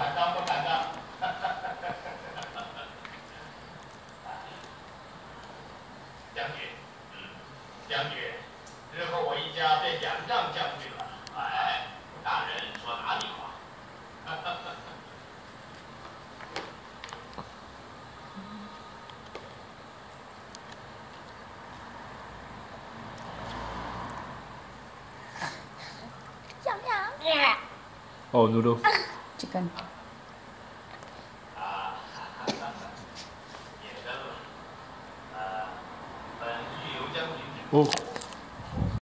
敢当，不敢当。将军，嗯，将军，日后我一家便仰仗将军了。哎，大人说哪里话？小亮，哦，努努，चिकन। ओह।